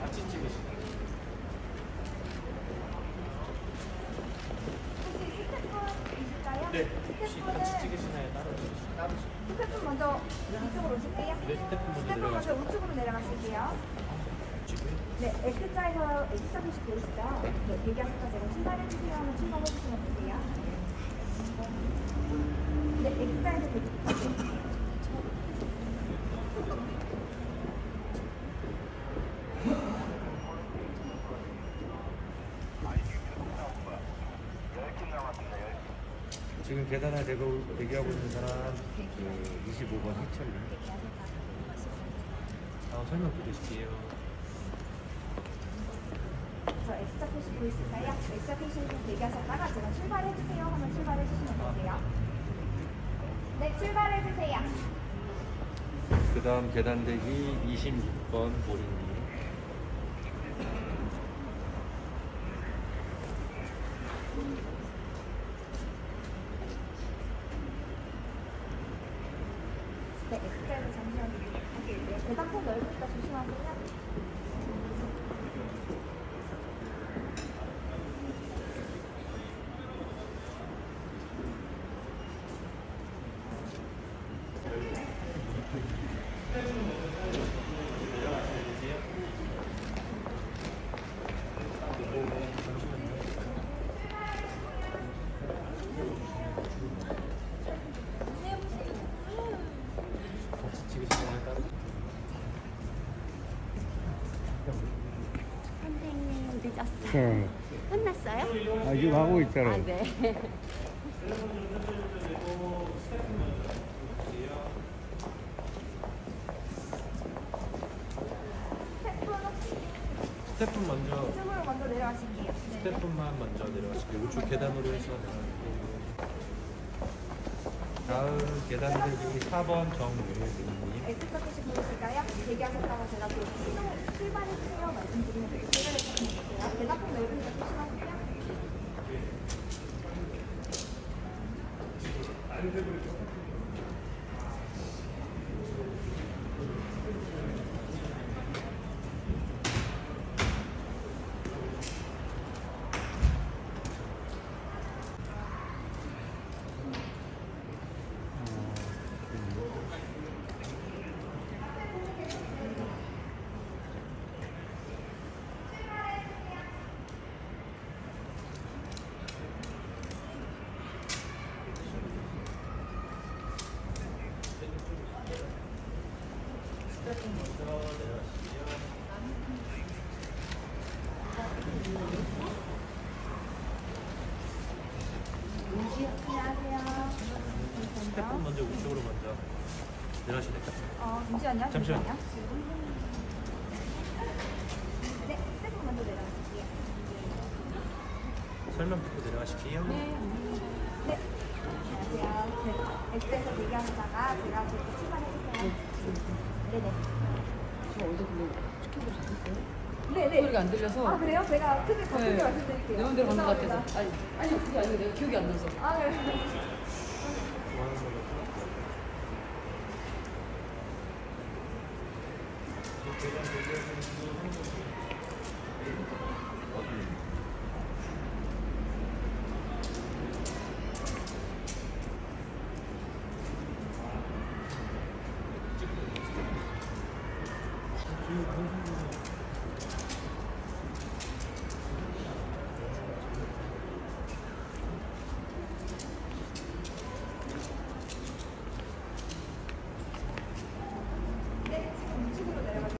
같이? 네. 혹시 같이 스태프분은 찍으시나요? 따로 찍으시나요? 따로 찍으시나요? 스태프 먼저 이쪽으로 오실게요. 네, 스태프 먼저 스태프 먼저 내려가시고. 우측으로 내려가실게요. 지금 네, X자에서 X자 표시 보이시죠? 네, 얘기하셨다 제가 출발해주세요 하면 출발해주시면 되세요. 네, X자에서 대기 지금 계단에 대고 대기하고 있는 사람 그 25번 희철님. 아, 설명 드리실게요. 저 X자 표시 보이실까요? X자 표시에서 대기하셨다가 제가 출발해주세요 하면 출발해주시면 되세요. 네, 출발해주세요. 그 다음 계단 대기 26번 보리님. 네, X자에서 잠시만 할게요. 계단폭 넓으니까 조심하세요. 같이 찍으시나요? 따로 선생님 네. 끝났어요? 아, 지금 하고 있잖아요. 아, 네. 스태프 먼저 이쪽으로 먼저 내려가실게요. 네. 스태프만 먼저 내려가실게요. 우측 계단으로 해서. 다음 계단 대기 4번 정유혜님. 얘기하셨다가 제가 또 신호 출발해주세요 말씀드리면 되게 출발해주시면 되세요. 대답폭 넓으니까 조심하세요. 안녕하세요. 스태프 먼저 우측으로 먼저 내려가시면 될까요? 어, 잠시만요. 잠시만요. 잠시만요. 네, 스태프 먼저 내려가실게요. 설명 듣고 내려가실게요. 네, 안녕하세요. 네, X에서 얘기하다가 제가 그렇게 출발해주세요. 네네. 저 어제 근데 스케줄 잡혔어요? 네네. 소리가 안 들려서 아, 그래요? 제가 크게 더 크게 네. 말씀드릴게요. 내 맘대로 가는 것 죄송합니다. 같아서 아니 아니 그게 아니고 내가 기억이 안 나서 아, 네. 지금